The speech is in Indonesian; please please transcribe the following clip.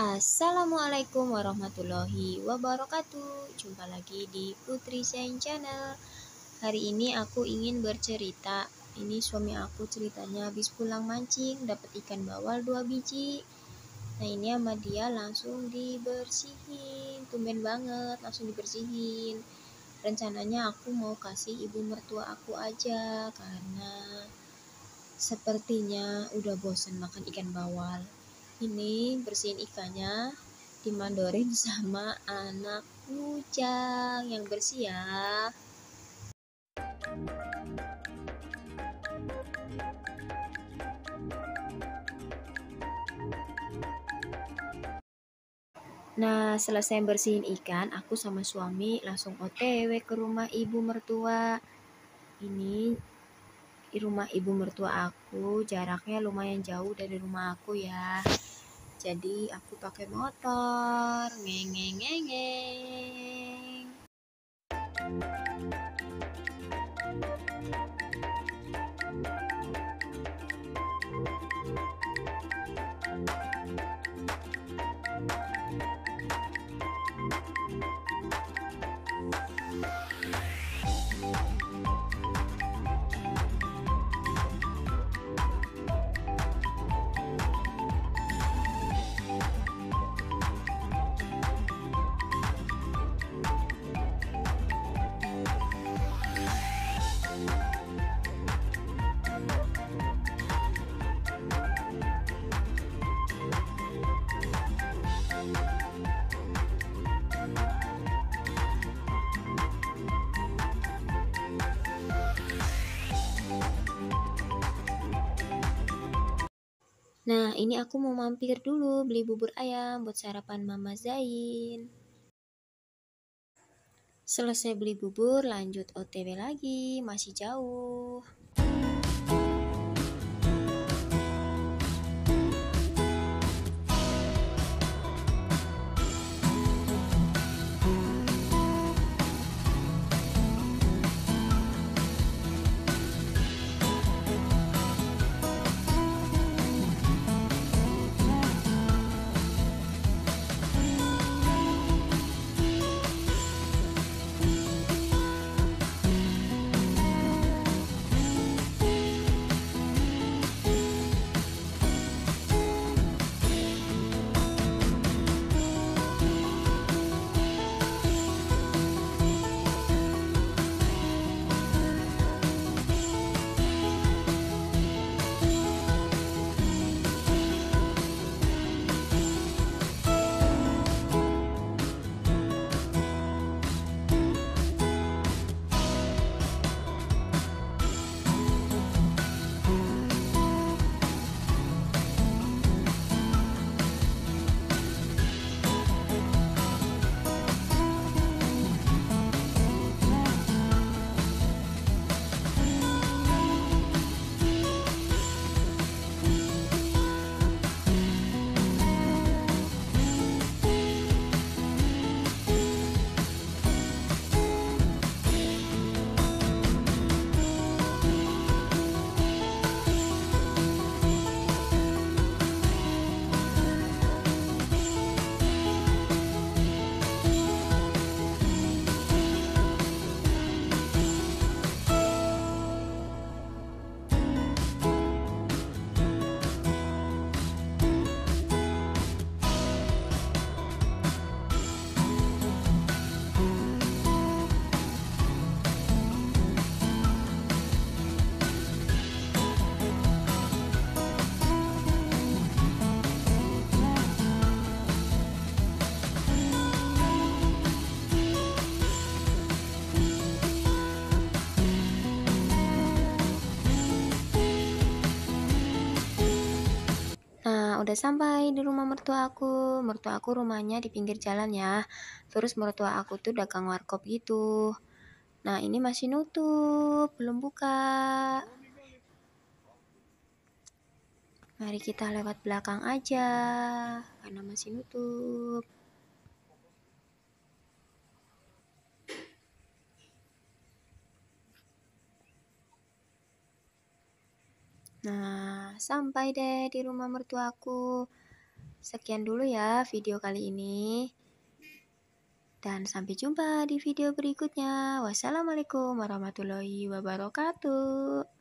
Assalamualaikum warahmatullahi wabarakatuh. Jumpa lagi di Putri Sain Channel. Hari ini aku ingin bercerita. Ini suami aku ceritanya habis pulang mancing Dapat ikan bawal dua biji. Nah ini sama dia langsung dibersihin. Tumben banget langsung dibersihin. Rencananya aku mau kasih ibu mertua aku aja Karena sepertinya udah bosan makan ikan bawal ini bersihin ikannya dimandorin sama anak bujang yang bersih ya Nah, selesai bersihin ikan, aku sama suami langsung otw ke rumah ibu mertua. Ini rumah ibu mertua aku, jaraknya lumayan jauh dari rumah aku ya jadi aku pakai motor ngeng ngeng ngeng, ngeng. Nah, ini aku mau mampir dulu beli bubur ayam buat sarapan Mama Zain. Selesai beli bubur, lanjut OTW lagi, masih jauh. Udah sampai di rumah mertua aku. Mertua aku rumahnya di pinggir jalan ya. Terus mertua aku tuh dagang warkop gitu. Nah, ini masih nutup, belum buka. Mari kita lewat belakang aja, karena masih nutup. Nah, sampai deh di rumah mertuaku. Sekian dulu ya video kali ini. Dan sampai jumpa di video berikutnya. Wassalamualaikum warahmatullahi wabarakatuh.